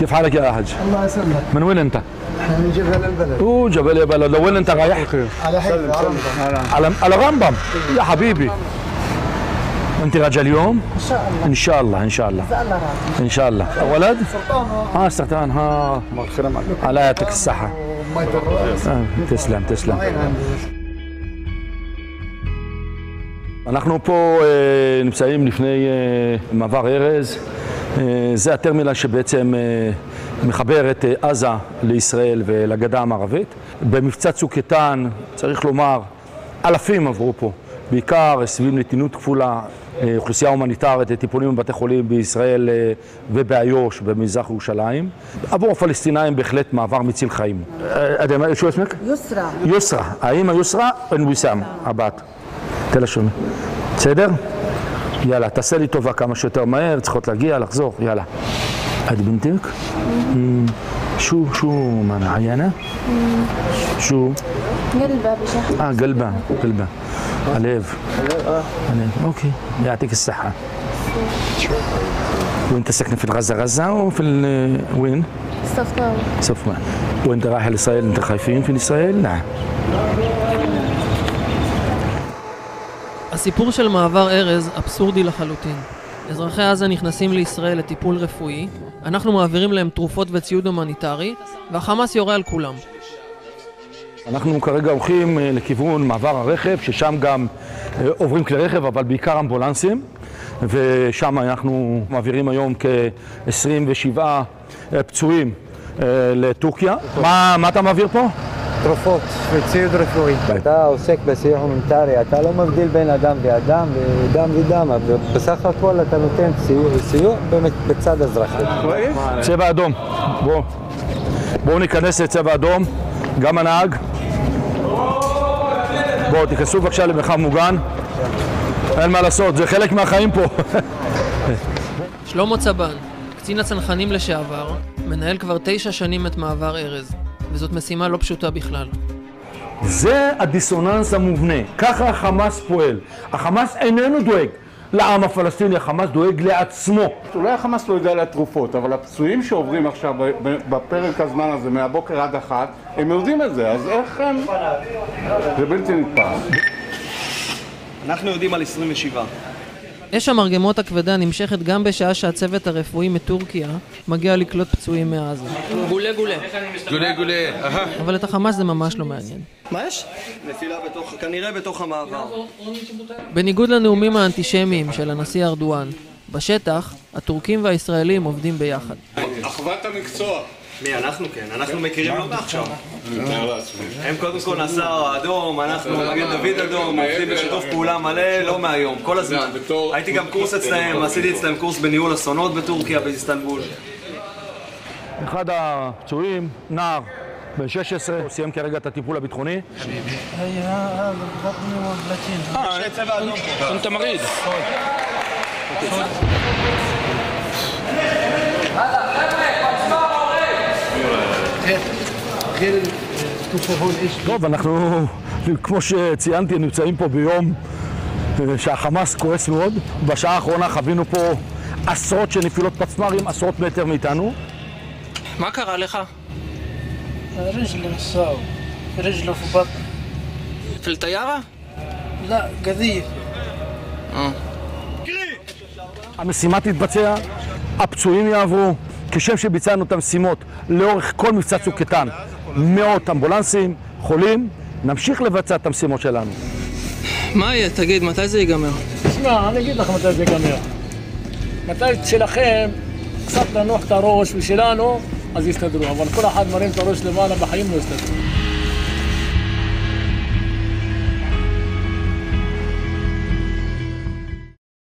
كيف حالك يا حاج الله يسلمك من وين انت احنا من جبل البلد اوه جبل يا بلد لو وين انت رايح على حلفة عرمضة على على رمبم يا حبيبي انت راجع اليوم ان شاء الله ان شاء الله ان شاء الله الله راح ان شاء الله ولد سلطان اه سرطان ها على يعطيك الصحه ومية الرأس آه. تسلم تسلم אנחנו פה אה, נמצאים לפני אה, מעבר ארז. אה, זה הטרמינל שבעצם אה, מחבר את אה, עזה לישראל ולגדה המערבית. במבצע צוק איתן, צריך לומר, אלפים עברו פה, בעיקר סביב נתינות כפולה, אוכלוסייה הומניטרית, טיפולים בבתי חולים בישראל ובאיו"ש במזרח ירושלים. עבור הפלסטינאים בהחלט מעבר מציל חיים. יוסרה. יוסרה. האמא יוסרה, אין ויסאם, הבת. תל השומר. בסדר? יאללה, תעשה לי טובה כמה שיותר מהר, צריכות להגיע, לחזור, יאללה. את בנתק? شو شو معنى عيانة؟ شو؟ قلبه بشكل اه قلبها قلبها اليف اليف اوكي يعطيك الصحة وانت ساكنة في غزة غزة وفي ال- وين؟ صفاوي صفوان وانت رايح لاسرائيل انت خايفين في اسرائيل؟ نعم הסיפור של מעבר ארז אבסורדי לחלוטין. אזרחי עזה נכנסים לישראל לטיפול רפואי, אנחנו מעבירים להם תרופות וציוד הומניטרי, והחמאס יורה על כולם. אנחנו כרגע הולכים אה, לכיוון מעבר הרכב, ששם גם אה, עוברים כלי רכב, אבל בעיקר אמבולנסים, ושם אנחנו מעבירים היום כ-27 פצועים אה, לטורקיה. מה, מה אתה מעביר פה? תרופות וציוד רפואי. אתה עוסק בסיוע הומניטרי, אתה לא מבדיל בין אדם ואדם ודם ודם, בסך הכל אתה נותן סיוע, בצד אזרחי. צבע אדום. בואו בואו ניכנס לצבע אדום, גם הנהג. בואו, תיכנסו בבקשה למרחב מוגן. אין מה לעשות, זה חלק מהחיים פה. שלמה צבן, קצין הצנחנים לשעבר, מנהל כבר תשע שנים את מעבר ארז, וזאת משימה לא פשוטה בכלל. זה הדיסוננס המובנה, ככה החמאס פועל. החמאס איננו דואג לעם הפלסטיני, החמאס דואג לעצמו. אולי החמאס לא יודע על התרופות, אבל הפצועים שעוברים עכשיו ב- ב- בפרק הזמן הזה, מהבוקר עד אחת, הם יודעים את זה, אז איך הם... זה בלתי נתפס. אנחנו יודעים על 27. אש המרגמות הכבדה נמשכת גם בשעה שהצוות הרפואי מטורקיה מגיע לקלוט פצועים מעזה. גולה גולה. גולה גולה, אהה. אבל את החמאס זה ממש לא מעניין. מה יש? נפילה בתוך, כנראה בתוך המעבר. בניגוד לנאומים האנטישמיים של הנשיא ארדואן, בשטח, הטורקים והישראלים עובדים ביחד. אחוות המקצוע. מי אנחנו כן? אנחנו מכירים לא מעכשיו. הם קודם כל הסהר האדום, אנחנו מגן דוד אדום, עובדים בשיתוף פעולה מלא, לא מהיום, כל הזמן. הייתי גם קורס אצלהם, עשיתי אצלהם קורס בניהול אסונות בטורקיה, באיסטנבול. אחד הפצועים, נער, בן 16, הוא סיים כרגע את הטיפול הביטחוני. אה, צבע אדום. אתה מרעיד. טוב, אנחנו, כמו שציינתי, נמצאים פה ביום שהחמאס כועס מאוד. בשעה האחרונה חווינו פה עשרות של נפילות פצמ"רים, עשרות מטר מאיתנו. מה קרה לך? רגל נסעו, רגל פובט. פלטיירה? לא, גזיף. אה. המשימה תתבצע, הפצועים יעברו, כשם שביצענו את המשימות לאורך כל מבצע צוק איתן, מאות אמבולנסים, חולים, נמשיך לבצע את המשימות שלנו. מה יהיה? תגיד, מתי זה ייגמר? תשמע, אני אגיד לך מתי זה ייגמר. מתי שלכם קצת לנוח את הראש ושלנו, אז יסתדרו. אבל כל אחד מרים את הראש למעלה, בחיים לא יסתדרו.